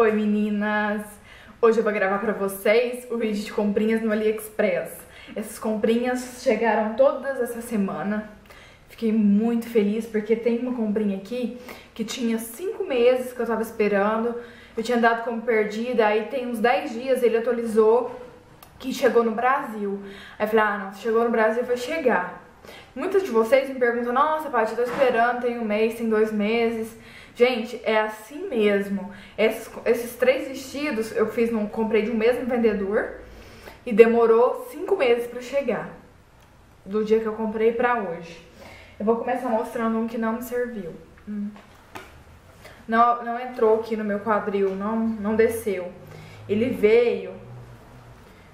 Oi meninas! Hoje eu vou gravar pra vocês o vídeo de comprinhas no AliExpress. Essas comprinhas chegaram todas essa semana. Fiquei muito feliz porque tem uma comprinha aqui que tinha 5 meses que eu tava esperando. Eu tinha dado como perdida, aí tem uns 10 dias ele atualizou que chegou no Brasil. Aí eu falei, ah não, se chegou no Brasil vai chegar. Muitas de vocês me perguntam, nossa, Paty, eu tô esperando, tem um mês, tem dois meses. Gente, é assim mesmo. Esses, esses três vestidos eu fiz, num, comprei de um mesmo vendedor e demorou cinco meses para chegar. Do dia que eu comprei pra hoje. Eu vou começar mostrando um que não me serviu. Hum. Não, não entrou aqui no meu quadril, não, não desceu. Ele veio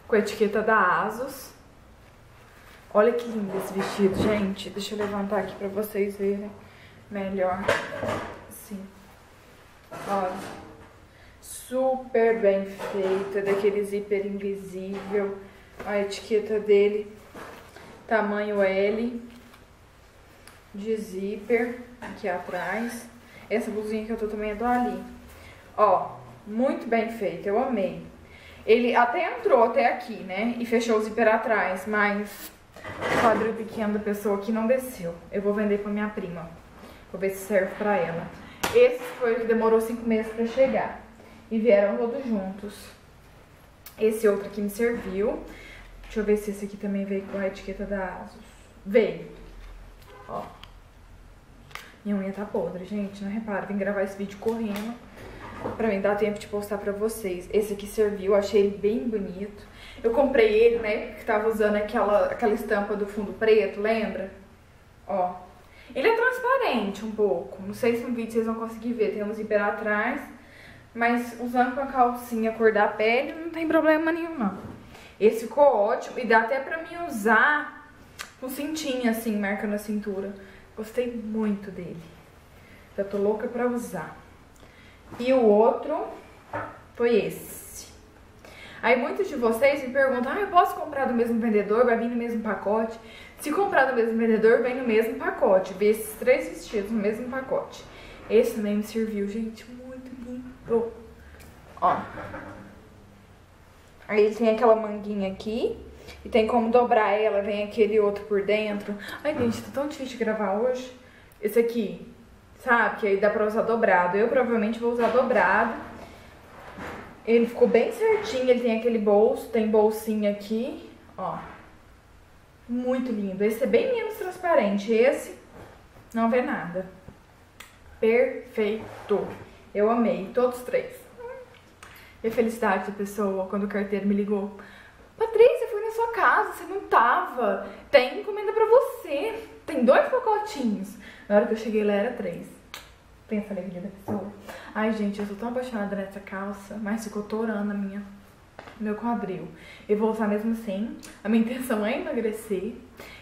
com a etiqueta da Asus Olha que lindo esse vestido, gente. Deixa eu levantar aqui pra vocês verem melhor. Olha. Super bem feito. É daquele zíper invisível. A etiqueta dele. Tamanho L. De zíper. Aqui atrás. Essa blusinha que eu tô também é do Ali. Ó, muito bem feito. Eu amei. Ele até entrou até aqui, né? E fechou o zíper atrás, mas o quadril pequeno da pessoa que não desceu. Eu vou vender pra minha prima. Vou ver se serve pra ela. Esse foi o que demorou cinco meses pra chegar. E vieram todos juntos. Esse outro aqui me serviu. Deixa eu ver se esse aqui também veio com a etiqueta da Asus. Veio. Ó. Minha unha tá podre, gente. Não repara. Vim gravar esse vídeo correndo. Pra mim dar tempo de postar pra vocês. Esse aqui serviu. Achei ele bem bonito. Eu comprei ele, né, que tava usando aquela, aquela estampa do fundo preto, lembra? Ó. Ele é transparente um pouco. Não sei se no vídeo vocês vão conseguir ver. Tem um zíper atrás. Mas usando com a calcinha cor da pele, não tem problema nenhum, não. Esse ficou ótimo. E dá até pra mim usar com cintinha, assim, marca na cintura. Gostei muito dele. Já tô louca pra usar. E o outro foi esse. Aí muitos de vocês me perguntam, ah, eu posso comprar do mesmo vendedor, vai vir no mesmo pacote? Se comprar do mesmo vendedor, vem no mesmo pacote. Vê esses três vestidos no mesmo pacote. Esse também me serviu, gente, muito lindo. Ó. Aí tem aquela manguinha aqui. E tem como dobrar ela, vem aquele outro por dentro. Ai, gente, tá tão difícil de gravar hoje. Esse aqui, sabe? Que aí dá pra usar dobrado. Eu provavelmente vou usar dobrado. Ele ficou bem certinho, ele tem aquele bolso, tem bolsinha aqui, ó. Muito lindo. Esse é bem menos transparente, esse não vê nada. Perfeito. Eu amei, todos três. E a felicidade da pessoa quando o carteiro me ligou. Patrícia, fui na sua casa, você não tava. Tem encomenda pra você. Tem dois pacotinhos. Na hora que eu cheguei lá era três. Pensa a alegria da pessoa. Ai, gente, eu tô tão apaixonada nessa calça, mas ficou torando a minha, meu quadril. Eu vou usar mesmo assim. A minha intenção é emagrecer.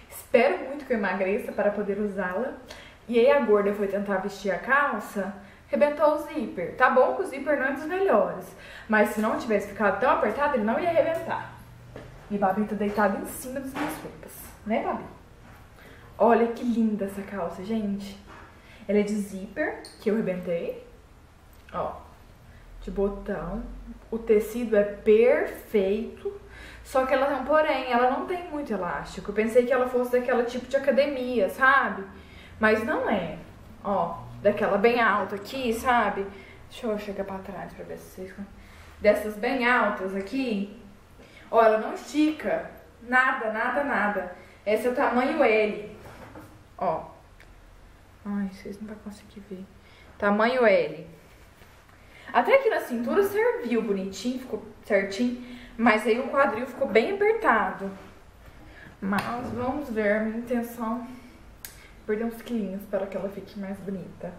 Espero muito que eu emagreça para poder usá-la. E aí a gorda foi tentar vestir a calça, rebentou o zíper. Tá bom que o zíper não é dos melhores, mas se não tivesse ficado tão apertado, ele não ia arrebentar. E Babi tá deitada em cima das minhas roupas, né, Babi? Olha que linda essa calça, gente. Ela é de zíper, que eu rebentei. Ó, de botão. O tecido é perfeito. Só que ela tem um porém, ela não tem muito elástico. Eu pensei que ela fosse daquela tipo de academia, sabe? Mas não é. Ó, daquela bem alta aqui, sabe? Deixa eu chegar pra trás pra ver se vocês... Dessas bem altas aqui. Ó, ela não estica. Nada, nada, nada. Esse é o tamanho L. Ó. Ai, vocês não vão conseguir ver. Tamanho L. Até aqui na cintura serviu bonitinho, ficou certinho. Mas aí o quadril ficou bem apertado. Mas vamos ver, minha intenção é perder uns quilinhos para que ela fique mais bonita.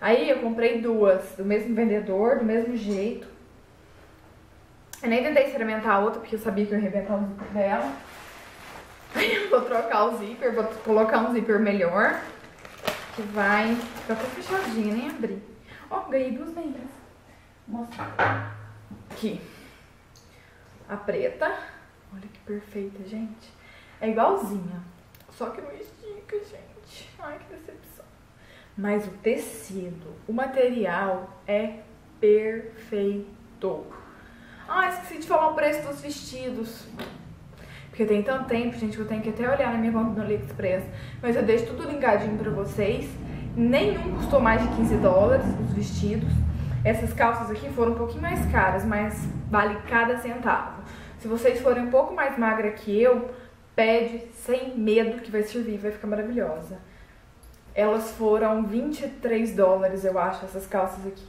Aí eu comprei duas, do mesmo vendedor, do mesmo jeito. Eu nem tentei experimentar a outra, porque eu sabia que eu ia arrebentar o zíper dela. Aí eu vou trocar o zíper, vou colocar um zíper melhor. Que vai ficar até fechadinho, nem abrir. Ó, ganhei duas vendas mostrar. Aqui. A preta. Olha que perfeita, gente. É igualzinha. Só que não estica, gente. Ai, que decepção. Mas o tecido, o material é perfeito. Ah, esqueci de falar o preço dos vestidos. Porque tem tanto tempo, gente, que eu tenho que até olhar na minha conta no AliExpress. Mas eu deixo tudo linkadinho pra vocês. Nenhum custou mais de 15 dólares, os vestidos. Essas calças aqui foram um pouquinho mais caras, mas vale cada centavo. Se vocês forem um pouco mais magra que eu, pede sem medo que vai servir, vai ficar maravilhosa. Elas foram 23 dólares, eu acho, essas calças aqui.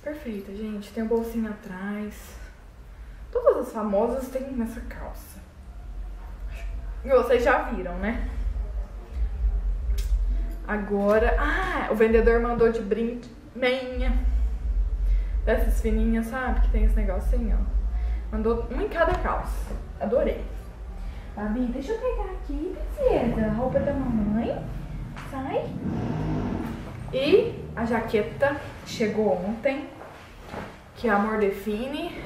Perfeita, gente. Tem um bolsinho atrás. Todas as famosas têm nessa calça. E vocês já viram, né? Agora... Ah, o vendedor mandou de brinde meia. Dessas fininhas, sabe? Que tem esse negocinho, ó. Mandou um em cada calça. Adorei. Babi, deixa eu pegar aqui, princesa. A roupa da mamãe. Sai. E a jaqueta chegou ontem, que é a Amor Define,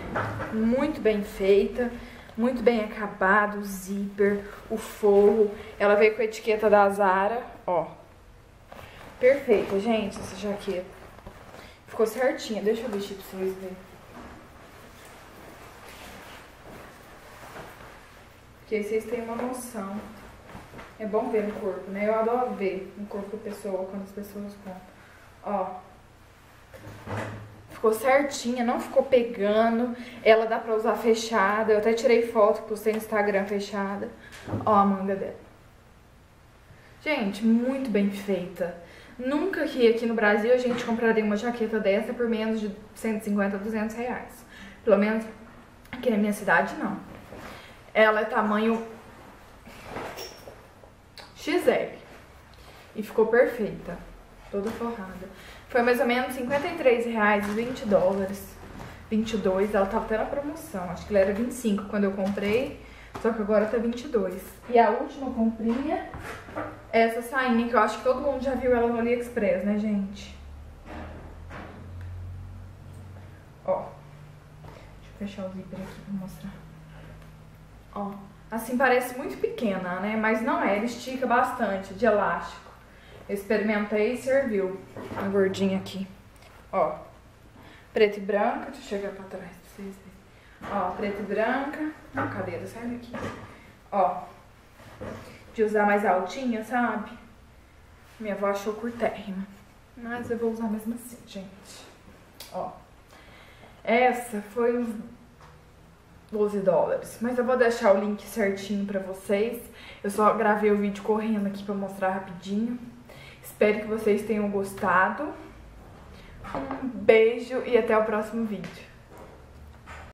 muito bem feita, muito bem acabado, o zíper, o forro. Ela veio com a etiqueta da Zara, ó. Perfeita, gente, essa jaqueta. Ficou certinha, deixa eu vestir pra vocês verem. Porque aí vocês têm uma noção. É bom ver no corpo, né? Eu adoro ver no corpo da pessoa quando as pessoas compram. Ó. Ficou certinha, não ficou pegando. Ela dá pra usar fechada. Eu até tirei foto, postei no Instagram fechada. Ó a manga dela. Gente, muito bem feita. Nunca que aqui no Brasil a gente compraria uma jaqueta dessa por menos de 150, 200 reais. Pelo menos aqui na minha cidade, não. Ela é tamanho XL. E ficou perfeita. Toda forrada. Foi mais ou menos 53 reais, 20 dólares. 22, ela tava até na promoção. Acho que ela era 25 quando eu comprei. Só que agora tá 22. E a última comprinha é essa sainha que eu acho que todo mundo já viu ela no AliExpress, né, gente? Ó. Deixa eu fechar o zíper aqui pra mostrar. Ó. Assim parece muito pequena, né? Mas não é, ele estica bastante, de elástico. Eu experimentei e serviu. A gordinha aqui. Ó. Preta e branca. Deixa eu chegar pra trás pra vocês verem. Ó, preta e branca. A cadeira, sai daqui. Ó. De usar mais altinha, sabe? Minha avó achou curtérrima. Mas eu vou usar mesmo assim, gente. Ó. Essa foi uns 12 dólares. Mas eu vou deixar o link certinho pra vocês. Eu só gravei o vídeo correndo aqui pra mostrar rapidinho. Espero que vocês tenham gostado. Um beijo e até o próximo vídeo.